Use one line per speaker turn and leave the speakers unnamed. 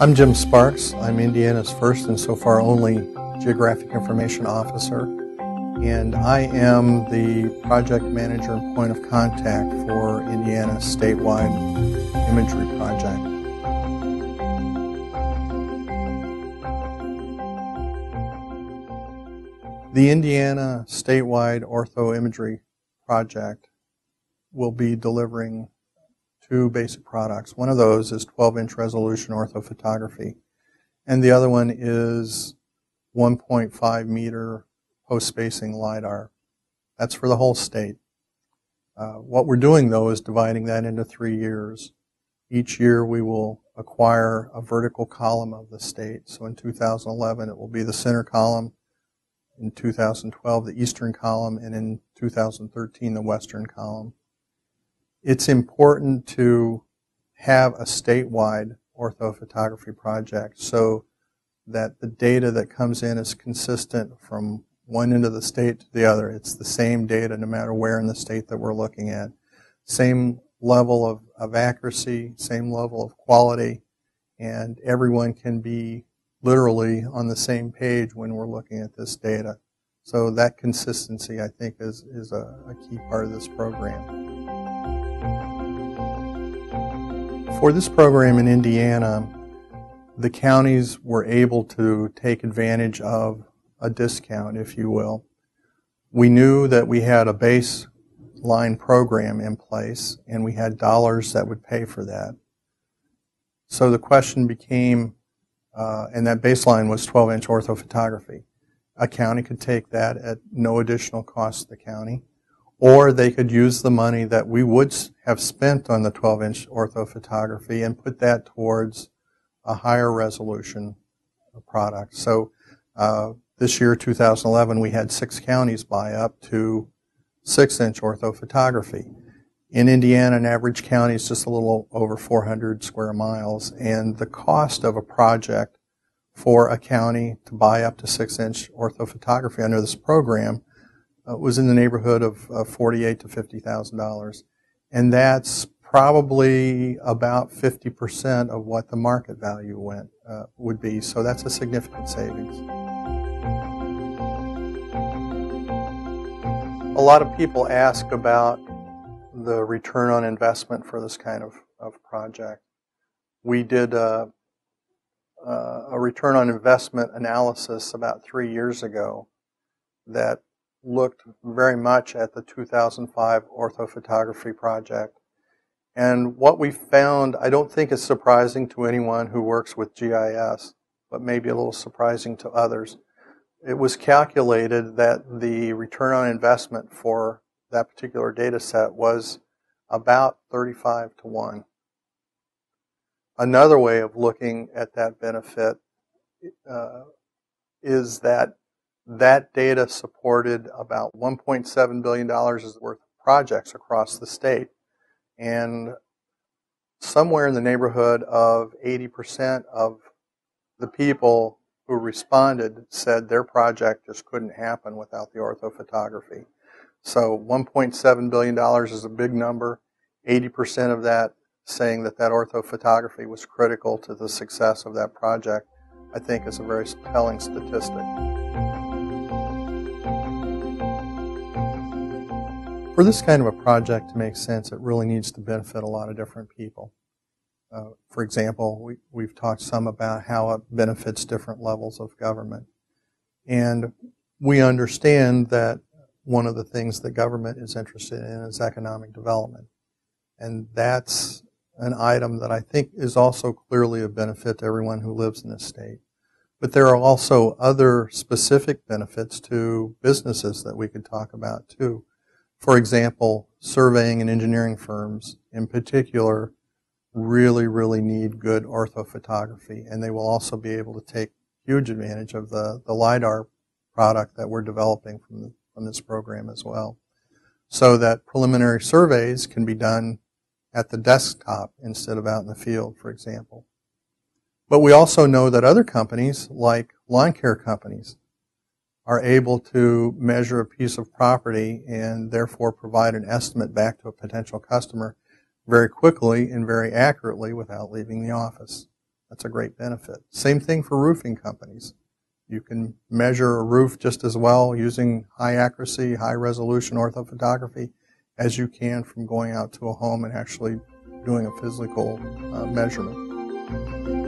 I'm Jim Sparks. I'm Indiana's first and so far only Geographic Information Officer, and I am the project manager and point of contact for Indiana's statewide imagery project. The Indiana statewide ortho imagery project will be delivering two basic products. One of those is 12 inch resolution orthophotography, and the other one is 1.5 meter post spacing LIDAR. That's for the whole state. Uh, what we're doing though is dividing that into three years. Each year we will acquire a vertical column of the state. So in 2011 it will be the center column, in 2012 the eastern column, and in 2013 the western column it's important to have a statewide orthophotography project so that the data that comes in is consistent from one end of the state to the other. It's the same data no matter where in the state that we're looking at. Same level of, of accuracy, same level of quality, and everyone can be literally on the same page when we're looking at this data. So that consistency, I think, is, is a, a key part of this program. For this program in Indiana, the counties were able to take advantage of a discount, if you will. We knew that we had a baseline program in place and we had dollars that would pay for that. So the question became, uh, and that baseline was 12 inch orthophotography. A county could take that at no additional cost to the county or they could use the money that we would have spent on the 12 inch orthophotography and put that towards a higher resolution product. So uh, this year, 2011, we had six counties buy up to 6 inch orthophotography. In Indiana, an average county is just a little over 400 square miles, and the cost of a project for a county to buy up to 6 inch orthophotography under this program uh, was in the neighborhood of uh, forty-eight to fifty thousand dollars, and that's probably about fifty percent of what the market value went uh, would be. So that's a significant savings. A lot of people ask about the return on investment for this kind of, of project. We did a, a return on investment analysis about three years ago that looked very much at the 2005 orthophotography project. And what we found, I don't think is surprising to anyone who works with GIS, but maybe a little surprising to others. It was calculated that the return on investment for that particular data set was about 35 to 1. Another way of looking at that benefit uh, is that that data supported about $1.7 billion worth of projects across the state. And somewhere in the neighborhood of 80% of the people who responded said their project just couldn't happen without the orthophotography. So $1.7 billion is a big number. 80% of that saying that that orthophotography was critical to the success of that project, I think is a very telling statistic. For this kind of a project to make sense, it really needs to benefit a lot of different people. Uh, for example, we, we've talked some about how it benefits different levels of government. And we understand that one of the things that government is interested in is economic development. And that's an item that I think is also clearly a benefit to everyone who lives in this state. But there are also other specific benefits to businesses that we could talk about too. For example, surveying and engineering firms in particular really, really need good orthophotography, and they will also be able to take huge advantage of the, the LIDAR product that we're developing from, the, from this program as well. So that preliminary surveys can be done at the desktop instead of out in the field, for example. But we also know that other companies, like lawn care companies, are able to measure a piece of property and therefore provide an estimate back to a potential customer very quickly and very accurately without leaving the office. That's a great benefit. Same thing for roofing companies. You can measure a roof just as well using high accuracy, high resolution orthophotography as you can from going out to a home and actually doing a physical uh, measurement.